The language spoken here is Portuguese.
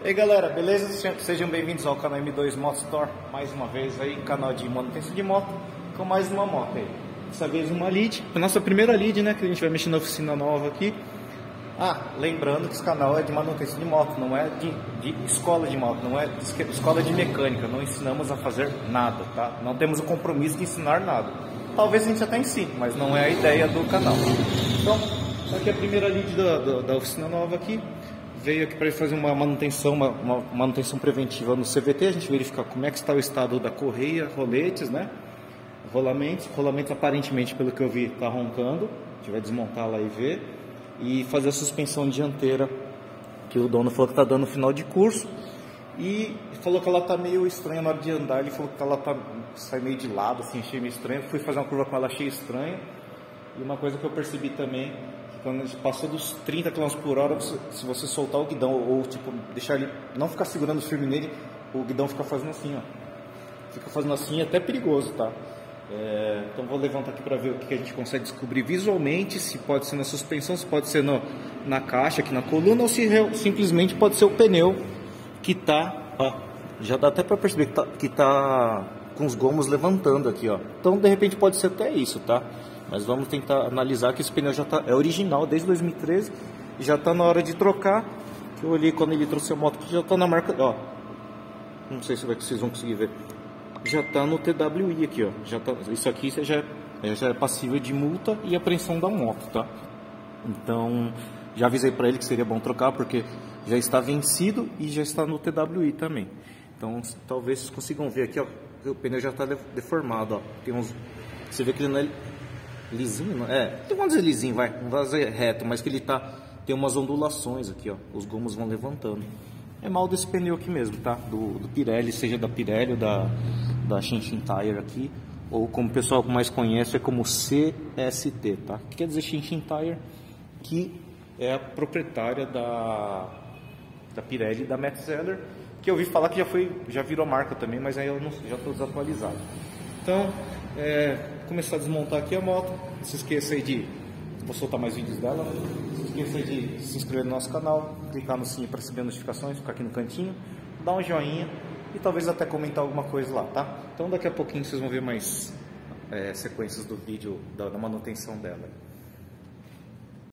E aí galera, beleza? Sejam bem-vindos ao canal M2 Moto Store, mais uma vez aí, canal de manutenção de moto, com mais uma moto aí. Dessa vez uma lead, a nossa primeira lead, né, que a gente vai mexer na oficina nova aqui. Ah, lembrando que esse canal é de manutenção de moto, não é de, de escola de moto, não é de escola de mecânica, não ensinamos a fazer nada, tá? Não temos o compromisso de ensinar nada. Talvez a gente até ensine, mas não é a ideia do canal. Então, aqui é a primeira lead da, da, da oficina nova aqui veio aqui para fazer uma manutenção, uma, uma, manutenção preventiva no CVT, a gente verificar como é que está o estado da correia, roletes, né? Rolamentos, rolamentos aparentemente, pelo que eu vi, está roncando. A gente vai desmontá-la e ver. E fazer a suspensão dianteira, que o dono falou que está dando final de curso. E falou que ela está meio estranha na hora de andar. Ele falou que ela tá, sai meio de lado, assim, achei meio estranho. Fui fazer uma curva com ela, achei estranha. E uma coisa que eu percebi também quando ele passou dos 30 km por hora, se você soltar o guidão ou tipo deixar ele não ficar segurando firme nele, o guidão fica fazendo assim, ó. Fica fazendo assim, é até perigoso, tá? É, então vou levantar aqui para ver o que a gente consegue descobrir visualmente, se pode ser na suspensão, se pode ser no, na caixa, aqui na coluna, ou se simplesmente pode ser o pneu que tá, ó, já dá até para perceber que tá, que tá com os gomos levantando aqui, ó. Então de repente pode ser até isso, tá? Mas vamos tentar analisar que esse pneu já tá, é original desde 2013 e já está na hora de trocar. Que eu olhei quando ele trouxe a moto que já está na marca, ó. Não sei se vocês vão conseguir ver. Já está no TWI aqui, ó. Já tá, isso aqui já é, já é passível de multa e apreensão da moto, tá? Então, já avisei para ele que seria bom trocar porque já está vencido e já está no TWI também. Então, talvez vocês consigam ver aqui, ó, o pneu já está deformado, ó. Tem uns, você vê que ele não é lisinho, é, não vamos dizer lisinho, vai, não vai dizer reto, mas que ele tá, tem umas ondulações aqui, ó, os gomos vão levantando. É mal desse pneu aqui mesmo, tá? Do, do Pirelli, seja da Pirelli ou da, da Shinshin Tire aqui, ou como o pessoal mais conhece, é como CST, tá? Que quer dizer Shinshin Tire? Que é a proprietária da, da Pirelli da Metzeler, que eu ouvi falar que já foi, já virou marca também, mas aí eu não, já estou desatualizado. Então, é, começar a desmontar aqui a moto. Não se esqueça aí de. Vou soltar mais vídeos dela. Não se esqueça de se inscrever no nosso canal, clicar no sininho para receber notificações, ficar aqui no cantinho, dar um joinha e talvez até comentar alguma coisa lá, tá? Então daqui a pouquinho vocês vão ver mais é, sequências do vídeo da, da manutenção dela.